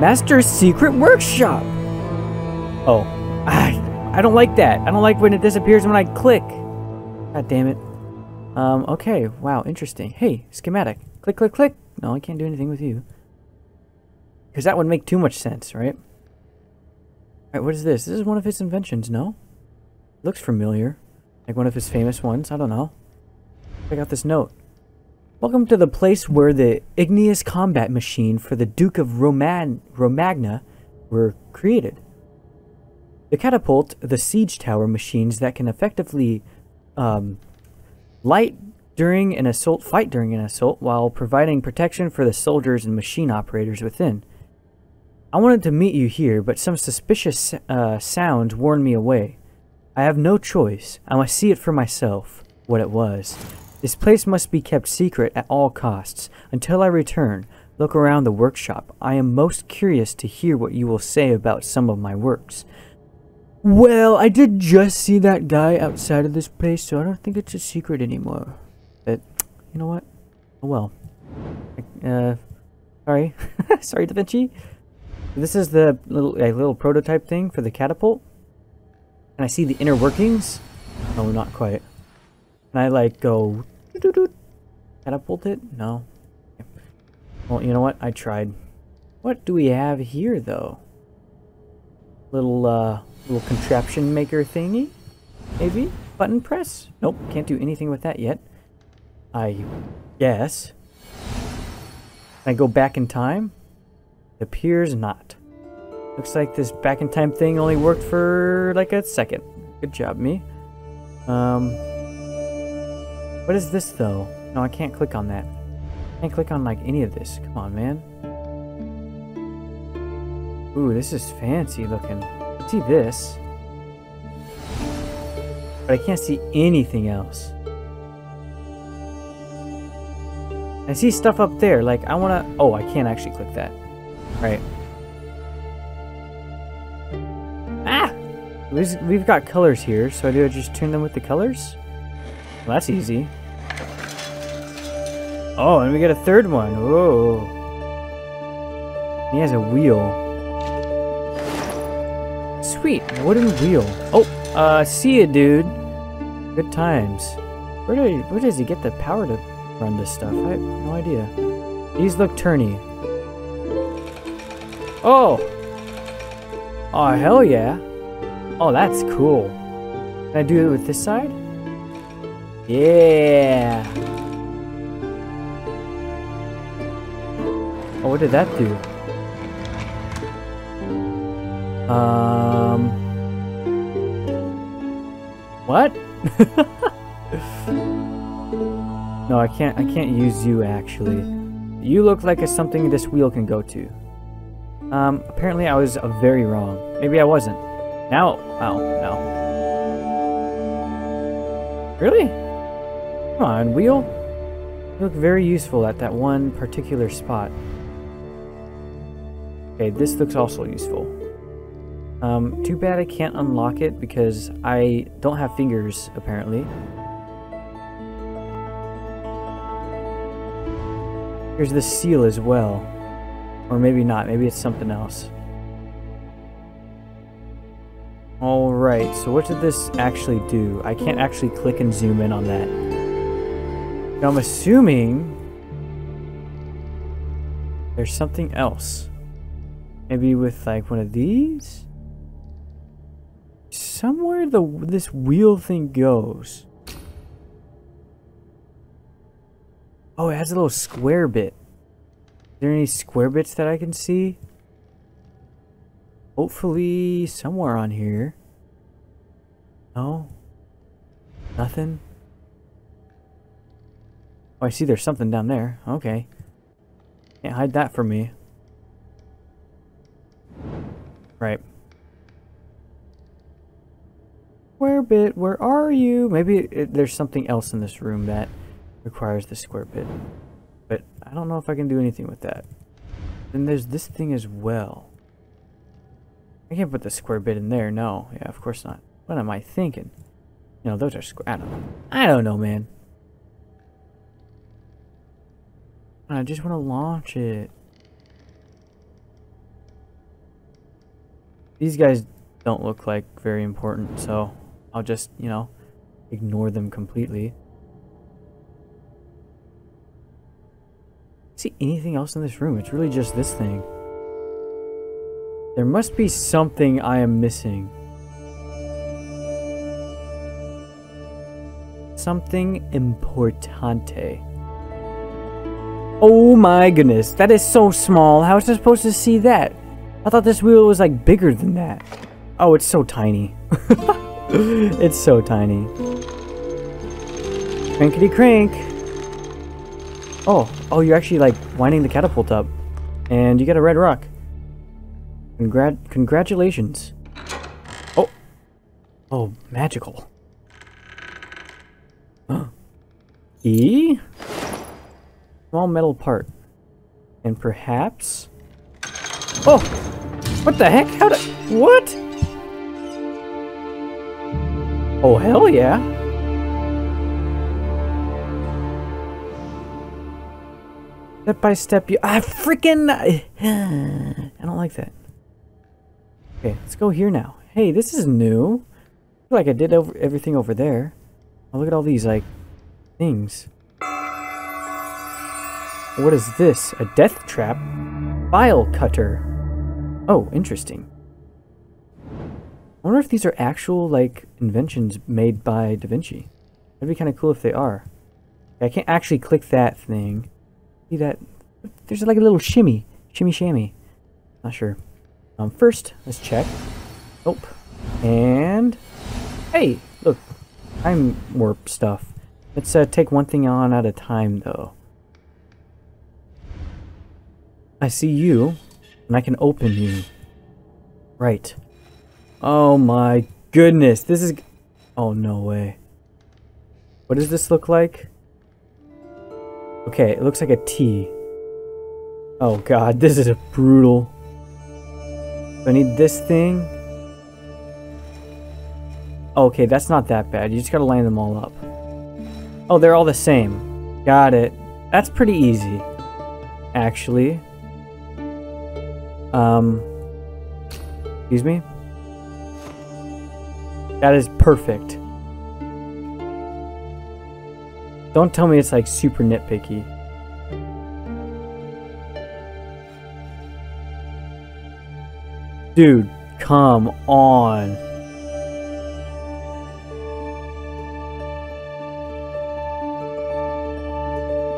Master's Secret Workshop. Oh, I, I don't like that. I don't like when it disappears when I click. God damn it. Um, okay, wow, interesting. Hey, schematic. Click, click, click. No, I can't do anything with you. Because that would make too much sense, right? Alright, what is this? This is one of his inventions, no? Looks familiar. Like one of his famous ones, I don't know. Check out this note. Welcome to the place where the igneous combat machine for the Duke of Roman Romagna were created. The catapult, the siege tower machines that can effectively um, light during an assault, fight during an assault, while providing protection for the soldiers and machine operators within. I wanted to meet you here, but some suspicious uh, sounds warned me away. I have no choice. I must see it for myself, what it was. This place must be kept secret at all costs. Until I return, look around the workshop. I am most curious to hear what you will say about some of my works. Well, I did just see that guy outside of this place, so I don't think it's a secret anymore. But, you know what? Oh well. Uh, sorry. sorry, Da Vinci. This is the little, a little prototype thing for the catapult. Can I see the inner workings? No, not quite. Can I like go doo -doo -doo, catapult it? No. Well, you know what? I tried. What do we have here though? Little uh little contraption maker thingy? Maybe? Button press? Nope, can't do anything with that yet. I guess. Can I go back in time? It appears not. Looks like this back in time thing only worked for like a second. Good job, me. Um, what is this though? No, I can't click on that. I can't click on like any of this. Come on, man. Ooh, this is fancy looking. See this. But I can't see anything else. I see stuff up there. Like, I want to... Oh, I can't actually click that. Right. Ah! We've we've got colors here, so I do I just turn them with the colors? Well, that's easy. Oh, and we get a third one. Whoa. He has a wheel. Sweet, wooden wheel. Oh, uh, see ya, dude. Good times. Where do he, where does he get the power to run this stuff? I have no idea. These look turny. Oh! Oh, hell yeah. Oh, that's cool. Can I do it with this side? Yeah! Oh, what did that do? Um... What? no, I can't, I can't use you, actually. You look like a something this wheel can go to. Um, apparently I was uh, very wrong. Maybe I wasn't. Now, oh, no. Really? Come on, wheel. You look very useful at that one particular spot. Okay, this looks also useful. Um, too bad I can't unlock it because I don't have fingers, apparently. Here's the seal as well. Or maybe not, maybe it's something else. Alright, so what did this actually do? I can't actually click and zoom in on that. Now I'm assuming there's something else. Maybe with like one of these? Somewhere the this wheel thing goes. Oh, it has a little square bit. Is there any square bits that I can see? Hopefully somewhere on here. No? Nothing? Oh, I see there's something down there. Okay. Can't hide that from me. Right. Square bit, where are you? Maybe it, there's something else in this room that requires the square bit. But I don't know if I can do anything with that. Then there's this thing as well. I can't put the square bit in there, no. Yeah, of course not. What am I thinking? You know, those are square. I don't know. I don't know, man. I just want to launch it. These guys don't look like very important, so I'll just, you know, ignore them completely. See anything else in this room? It's really just this thing. There must be something I am missing. Something importante. Oh my goodness, that is so small. How was I supposed to see that? I thought this wheel was like bigger than that. Oh, it's so tiny. it's so tiny. Crankety crank. Oh, oh, you're actually like winding the catapult up. And you get a red rock. Congrat congratulations. Oh. Oh, magical. e? Small metal part. And perhaps... Oh! What the heck? How did... What? Oh, hell yeah. Step by step, you... I freaking... I don't like that. Okay, let's go here now. Hey, this is new. like I did over everything over there. Oh, look at all these, like, things. What is this? A death trap? File cutter. Oh, interesting. I wonder if these are actual, like, inventions made by Da Vinci. That'd be kind of cool if they are. I can't actually click that thing. See that? There's like a little shimmy. Shimmy shammy. Not sure. Um, first, let's check. Oh. And... Hey! Look. Time warp stuff. Let's uh, take one thing on at a time, though. I see you, and I can open you. Right. Oh my goodness, this is... Oh, no way. What does this look like? Okay, it looks like a T. Oh god, this is a brutal... I need this thing. Okay, that's not that bad. You just gotta line them all up. Oh, they're all the same. Got it. That's pretty easy. Actually. Um. Excuse me? That is perfect. Don't tell me it's like super nitpicky. Dude, come on.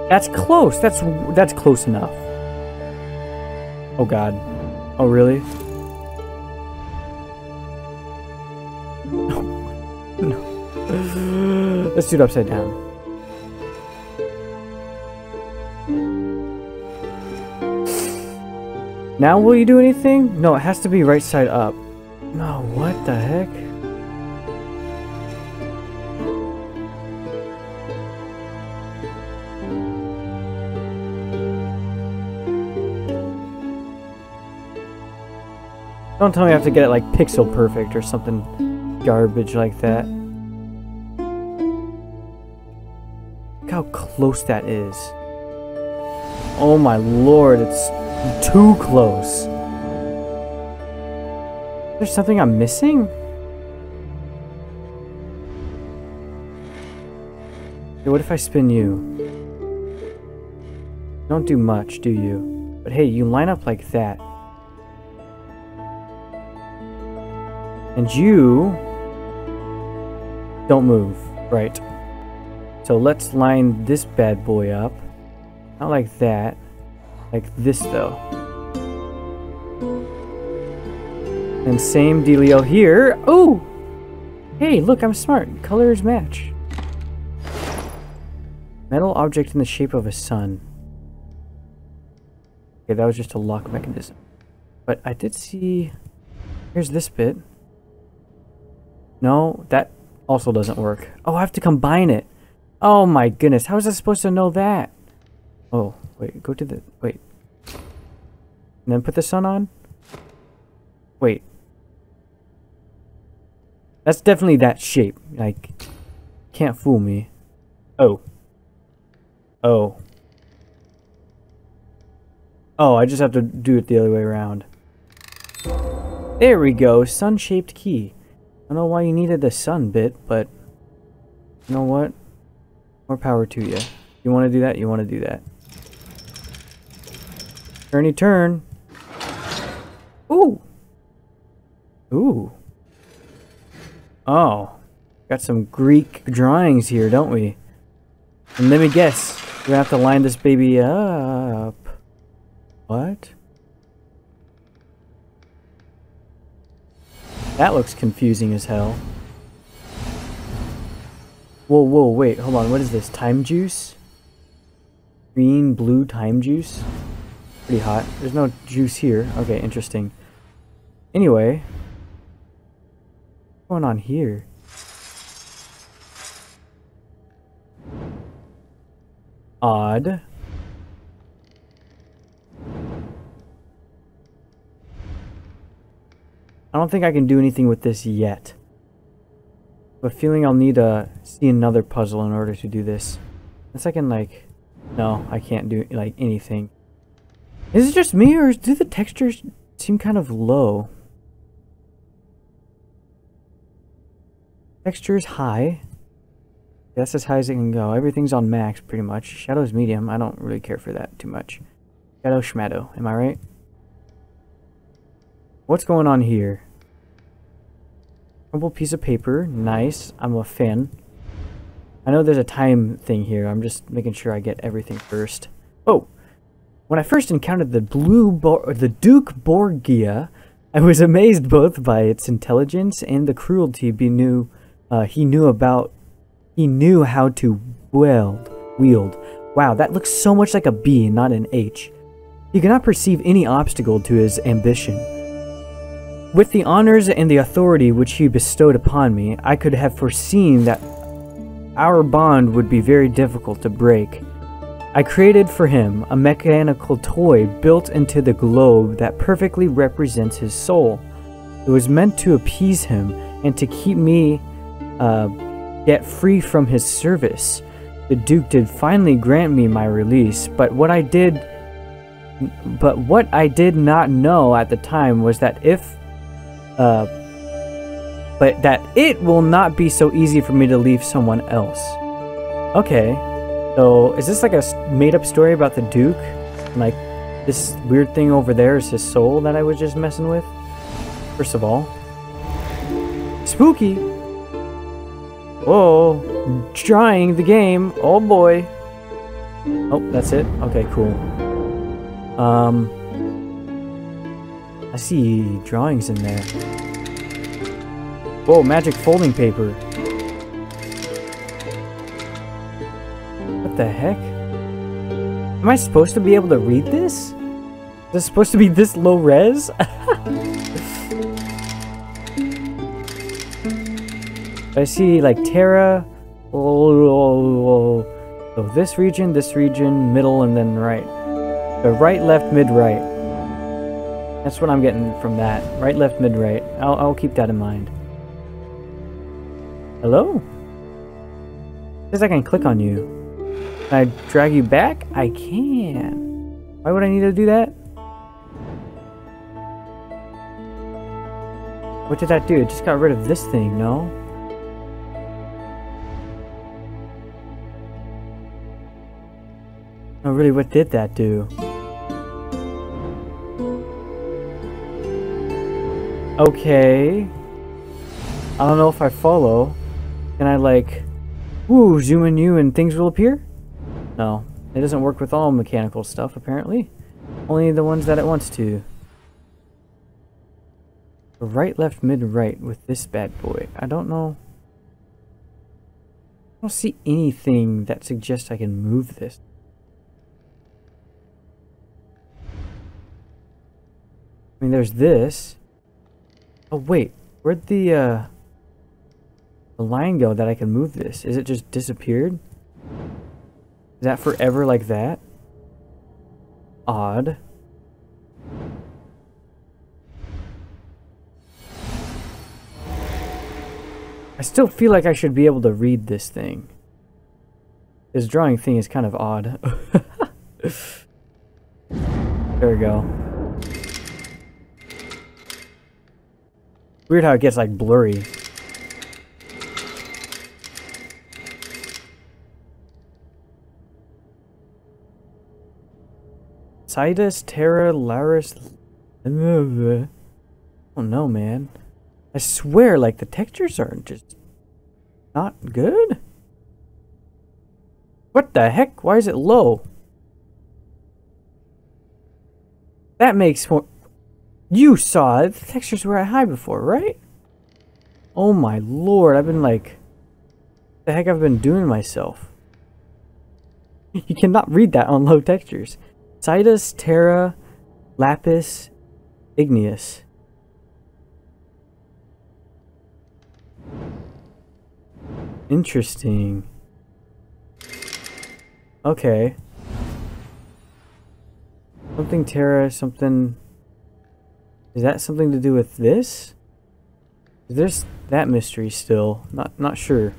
That's close. That's that's close enough. Oh god. Oh really? no. Let's do it upside down. Now will you do anything? No, it has to be right side up. No, what the heck? Don't tell me I have to get it like pixel perfect or something garbage like that. Look how close that is. Oh my lord, it's too close. There's something I'm missing? Hey, what if I spin you? Don't do much, do you? But hey, you line up like that. And you don't move, right? So let's line this bad boy up. Not like that. Like this, though. And same dealio here. Oh! Hey, look, I'm smart. Colors match. Metal object in the shape of a sun. Okay, that was just a lock mechanism. But I did see... Here's this bit. No, that also doesn't work. Oh, I have to combine it. Oh my goodness, how was I supposed to know that? Oh, wait, go to the... Wait. And then put the sun on? Wait. That's definitely that shape. Like, can't fool me. Oh. Oh. Oh, I just have to do it the other way around. There we go, sun-shaped key. I don't know why you needed the sun bit, but you know what? More power to you. You want to do that? You want to do that. Turny turn. Ooh. Ooh. Oh. Got some Greek drawings here, don't we? And let me guess. We have to line this baby up. What? That looks confusing as hell. Whoa, whoa, wait, hold on. What is this? Time juice? Green, blue time juice? Pretty hot. There's no juice here. Okay, interesting. Anyway. What's going on here? Odd. I don't think I can do anything with this yet. But feeling I'll need to see another puzzle in order to do this. Unless I can like... No, I can't do like anything. Is it just me or do the textures seem kind of low? Texture is high. That's as high as it can go. Everything's on max pretty much. Shadow's medium. I don't really care for that too much. Shadow Schmadow. Am I right? What's going on here? Crumpled piece of paper. Nice. I'm a fan. I know there's a time thing here. I'm just making sure I get everything first. Oh! When I first encountered the blue Bo the Duke Borgia, I was amazed both by its intelligence and the cruelty he knew, uh, he knew about he knew how to wield wield. Wow, that looks so much like a B, not an H. He could not perceive any obstacle to his ambition. With the honors and the authority which he bestowed upon me, I could have foreseen that our bond would be very difficult to break. I created for him a mechanical toy built into the globe that perfectly represents his soul. It was meant to appease him and to keep me uh, get free from his service. The Duke did finally grant me my release, but what I did but what I did not know at the time was that if uh, but that it will not be so easy for me to leave someone else. Okay, so is this like a made-up story about the Duke? Like, this weird thing over there is his soul that I was just messing with? First of all. Spooky! Whoa, trying the game. Oh boy. Oh, that's it? Okay, cool. Um, I see drawings in there. Whoa, magic folding paper. What the heck? Am I supposed to be able to read this? Is this supposed to be this low res? I see like Terra. Oh, so this region, this region, middle, and then right. So right, left, mid, right. That's what I'm getting from that. Right, left, mid, right. I'll, I'll keep that in mind. Hello? Says I can click on you. Can I drag you back? I can. Why would I need to do that? What did that do? It just got rid of this thing, no? Oh, really, what did that do? Okay. I don't know if I follow. Can I like, woo, zoom in you and things will appear? No. It doesn't work with all mechanical stuff, apparently. Only the ones that it wants to. Right, left, mid, right with this bad boy. I don't know. I don't see anything that suggests I can move this. I mean, there's this. Oh, wait. Where'd the, uh... The line go that I can move this? Is it just disappeared? Is that forever like that? Odd. I still feel like I should be able to read this thing. This drawing thing is kind of odd. there we go. Weird how it gets like blurry. Sidus, Terra, Laris. I don't know, man. I swear, like, the textures are just not good. What the heck? Why is it low? That makes more... You saw it. The textures were at high before, right? Oh my lord, I've been like... The heck I've been doing myself. You cannot read that on low textures. Sidus, Terra, Lapis, Igneous. Interesting. Okay. Something Terra, something... Is that something to do with this? There's that mystery still. Not not sure.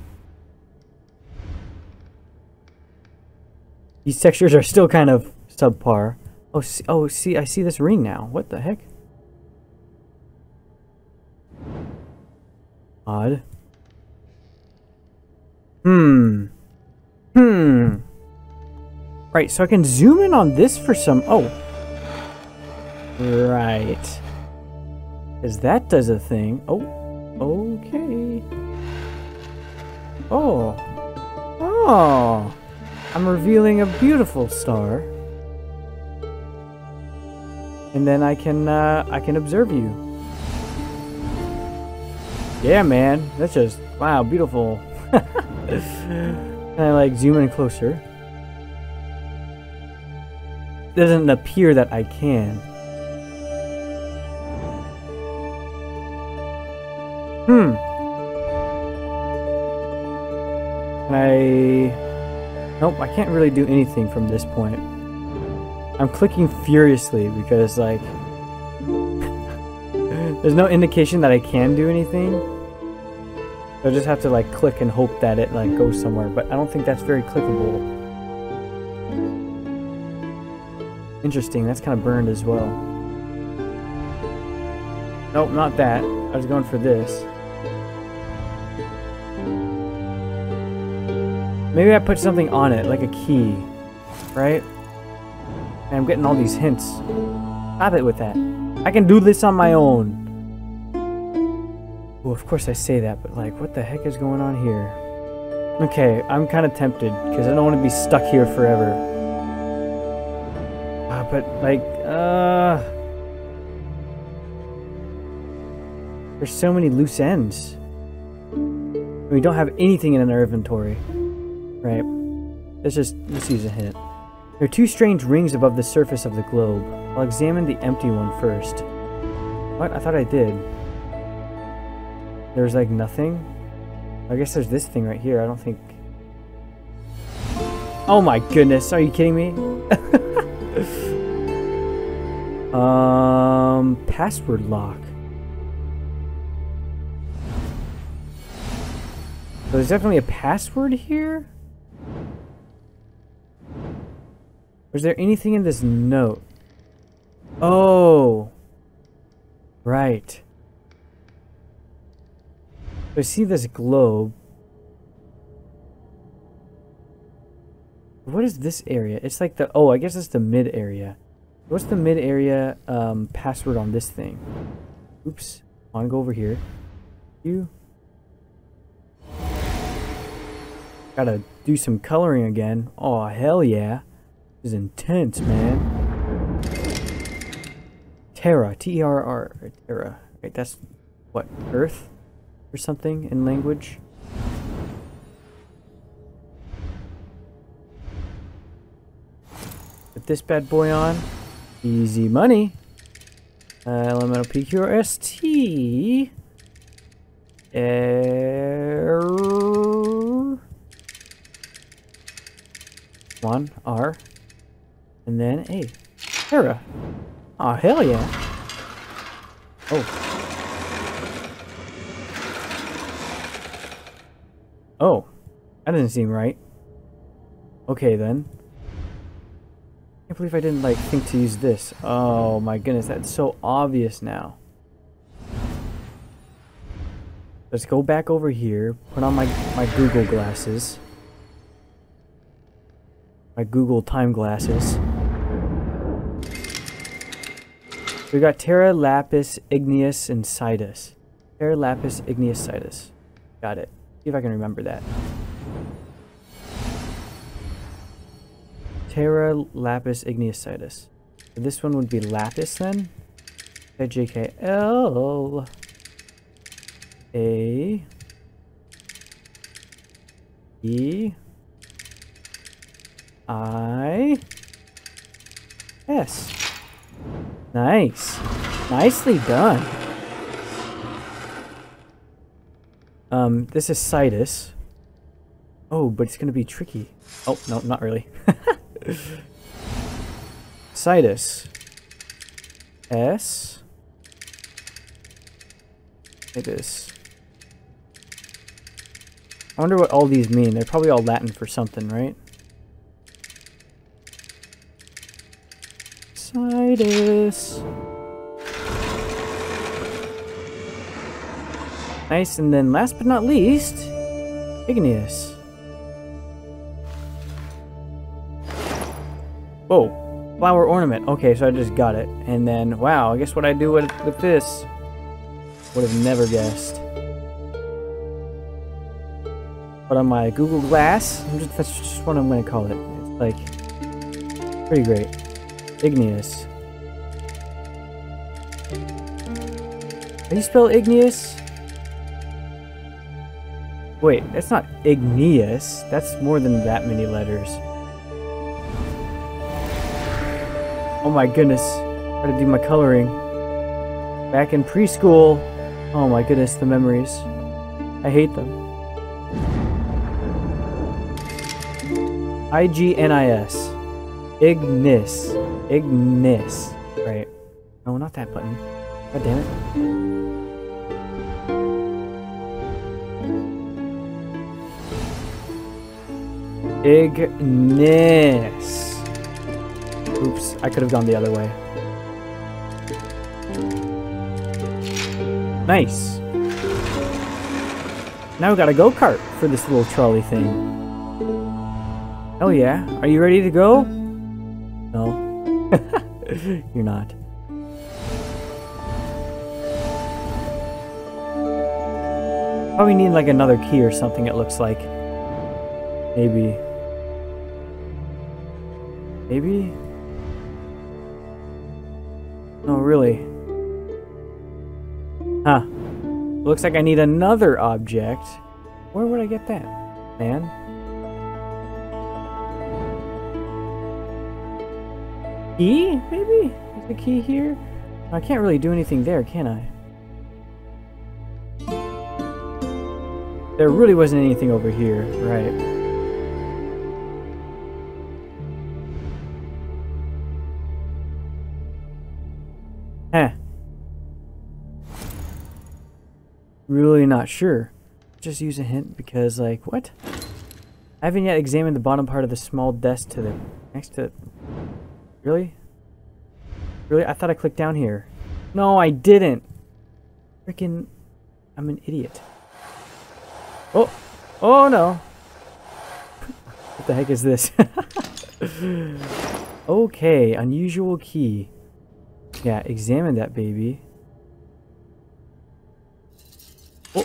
These textures are still kind of subpar. Oh, see, oh, see, I see this ring now. What the heck? Odd. Hmm. Hmm. Right, so I can zoom in on this for some... Oh. Right. Because that does a thing. Oh. Okay. Oh. Oh. I'm revealing a beautiful star. And then I can, uh, I can observe you. Yeah, man. That's just, wow, beautiful. and I like zoom in closer. Doesn't appear that I can. Hmm. I... Nope, I can't really do anything from this point. I'm clicking furiously because, like... there's no indication that I can do anything. So I just have to like click and hope that it like goes somewhere, but I don't think that's very clickable. Interesting, that's kind of burned as well. Nope, not that. I was going for this. Maybe I put something on it, like a key, right? And I'm getting all these hints. Stop it with that. I can do this on my own. Well, of course I say that, but like, what the heck is going on here? Okay, I'm kind of tempted, because I don't want to be stuck here forever. Uh, but, like, uh... There's so many loose ends. We don't have anything in our inventory. Right. Let's just, let's use a hint. There are two strange rings above the surface of the globe. I'll examine the empty one first. What? I thought I did. There's like nothing. I guess there's this thing right here. I don't think... Oh my goodness, are you kidding me? um, password lock. So there's definitely a password here? Is there anything in this note? Oh! Right. I see this globe. What is this area? It's like the... Oh, I guess it's the mid area. What's the mid area um, password on this thing? Oops. I want to go over here. You. Gotta do some coloring again. Oh, hell yeah. This is intense, man. Terra. T-E-R-R. Terra. Right, that's... What? Earth? or something in language. Put this bad boy on. Easy money. Uh, elemental PQRST. Error. One R. And then A. Terra. Oh, hell yeah. Oh. Oh, that doesn't seem right. Okay then. I can't believe I didn't like think to use this. Oh my goodness, that's so obvious now. Let's go back over here, put on my, my Google glasses. My Google time glasses. We got Terra, Lapis, Igneous, and Sidus. Terra, Lapis, Igneous, Sidus. Got it. See if I can remember that. Terra, Lapis, Igneous, Sidus. So this one would be Lapis then? JKL. A E I S. Nice. Nicely done. Um, this is Sidus. Oh, but it's gonna be tricky. Oh, no, not really. Sidus. S. It is. I wonder what all these mean. They're probably all Latin for something, right? Sidus. Nice, and then last but not least, Igneous. Whoa, flower ornament. Okay, so I just got it. And then, wow, I guess what I do with, with this. Would have never guessed. But on my Google Glass, just, that's just what I'm going to call it. It's like, pretty great. Igneous. How do you spell igneous? Wait, that's not igneous. That's more than that many letters. Oh my goodness. Gotta do my coloring. Back in preschool. Oh my goodness, the memories. I hate them. I-G-N-I-S. Ignis. Ignis. Right. No, not that button. God damn it. Ignis. Oops, I could have gone the other way. Nice. Now we got a go-kart for this little trolley thing. Hell yeah. Are you ready to go? You're not. Probably need like another key or something it looks like. Maybe. Maybe? No, really. Huh. Looks like I need another object. Where would I get that, man? Key, maybe? Is the key here? I can't really do anything there, can I? There really wasn't anything over here, right. really not sure. Just use a hint because, like, what? I haven't yet examined the bottom part of the small desk to the next to. Really? Really? I thought I clicked down here. No, I didn't. Freaking, I'm an idiot. Oh, oh no. what the heck is this? okay, unusual key. Yeah, examine that baby. Oh,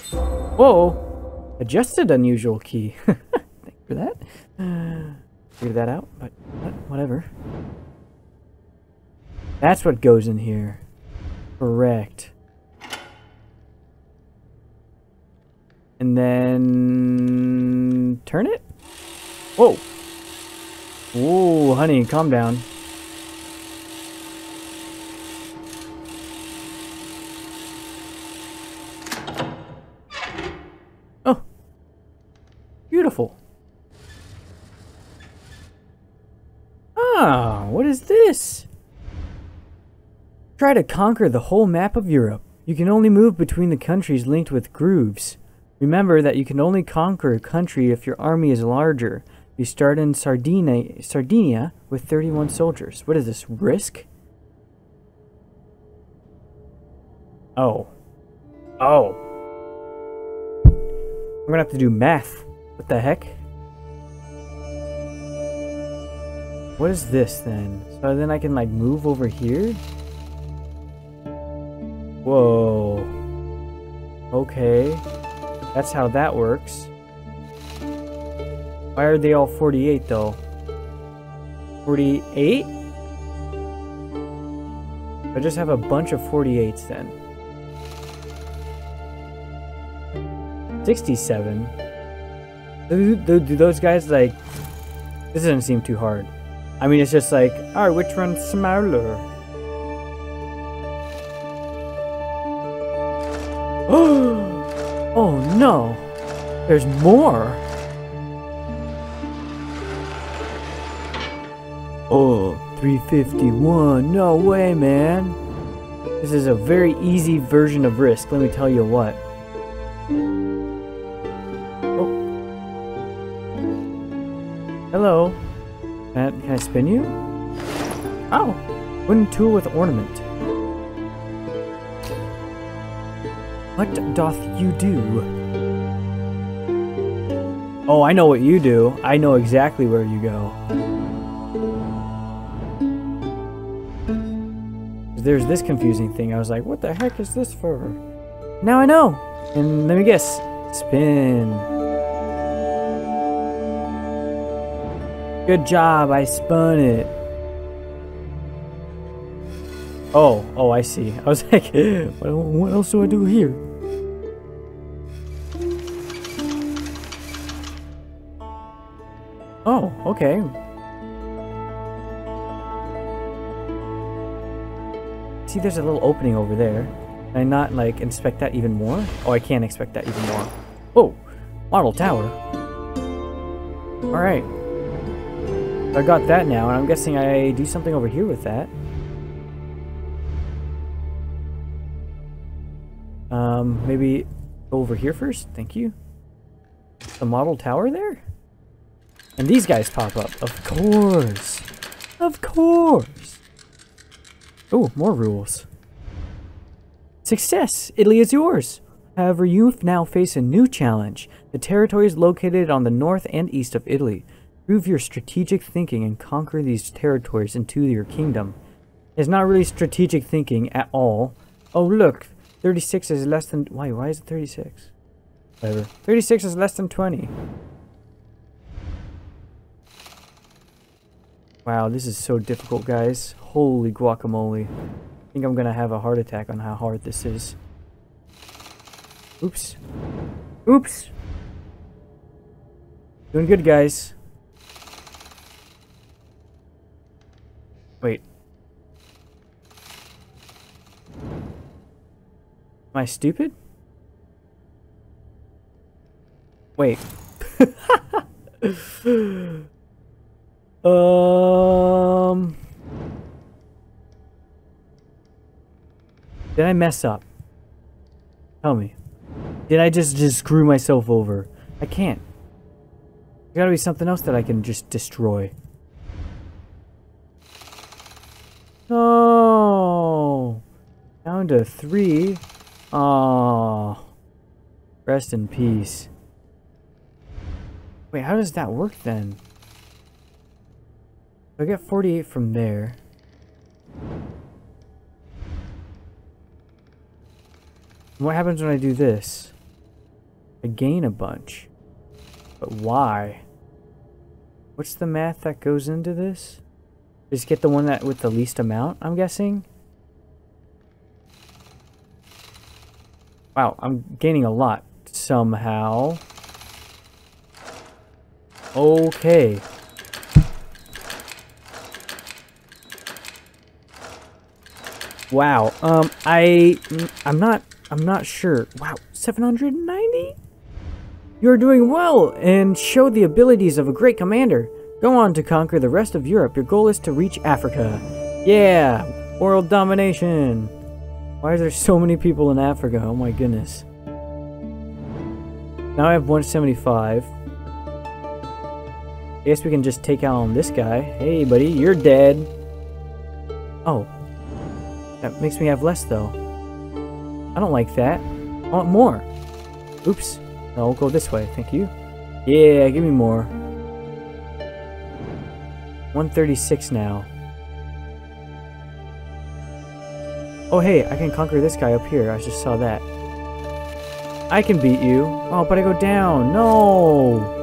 Whoa. Adjusted unusual key. Thanks for that. Figure that out, but whatever. That's what goes in here. Correct. And then... Turn it? Whoa. Whoa, honey, calm down. Oh. Beautiful. Ah, what is this? Try to conquer the whole map of Europe. You can only move between the countries linked with grooves. Remember that you can only conquer a country if your army is larger. You start in Sardinia, Sardinia with 31 soldiers. What is this, Risk? Oh. Oh. I'm gonna have to do math. What the heck? What is this then? So then I can like move over here? Whoa. Okay. That's how that works. Why are they all 48 though? 48? I just have a bunch of 48s then. 67? Do, do, do those guys like... This doesn't seem too hard. I mean, it's just like, alright, which one's smaller? oh no! There's more! Oh, 351. No way, man. This is a very easy version of Risk, let me tell you what. Oh. Hello. Matt, can I spin you? Oh! Wooden tool with ornament. What doth you do? Oh, I know what you do. I know exactly where you go. There's this confusing thing. I was like, what the heck is this for? Now I know! And let me guess. Spin. Good job, I spun it. Oh, oh, I see. I was like, what else do I do here? See, there's a little opening over there. Can I not, like, inspect that even more? Oh, I can't inspect that even more. Oh, model tower. Alright. I got that now, and I'm guessing I do something over here with that. Um, maybe over here first? Thank you. The model tower there? And these guys pop up. Of course. Of course. Oh, more rules. Success! Italy is yours! However, you now face a new challenge. The territory is located on the north and east of Italy. Prove your strategic thinking and conquer these territories into your kingdom. It's not really strategic thinking at all. Oh look, 36 is less than... Why, why is it 36? Whatever. 36 is less than 20. Wow, this is so difficult, guys. Holy guacamole. I think I'm gonna have a heart attack on how hard this is. Oops. Oops! Doing good, guys. Wait. Am I stupid? Wait. um... Did I mess up? Tell me. Did I just, just screw myself over? I can't. There gotta be something else that I can just destroy. No! Down to three. Oh. Rest in peace. Wait, how does that work then? I get 48 from there. What happens when I do this? I gain a bunch. But why? What's the math that goes into this? Just get the one that with the least amount, I'm guessing? Wow, I'm gaining a lot somehow. Okay. Wow. Um I I'm not I'm not sure. Wow, 790? You're doing well and show the abilities of a great commander. Go on to conquer the rest of Europe. Your goal is to reach Africa. Yeah! World domination! Why are there so many people in Africa? Oh my goodness. Now I have 175. I guess we can just take out on this guy. Hey buddy, you're dead. Oh. That makes me have less though. I don't like that. I want more. Oops. No, go this way. Thank you. Yeah, give me more. 136 now. Oh, hey, I can conquer this guy up here. I just saw that. I can beat you. Oh, but I go down. No!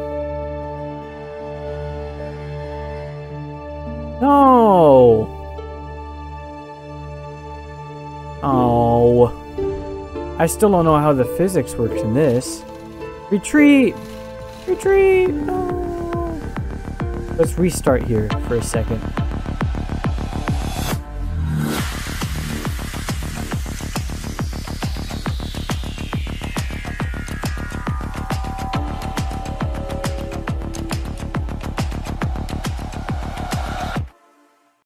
I still don't know how the physics works in this. Retreat! Retreat! No! Let's restart here for a second.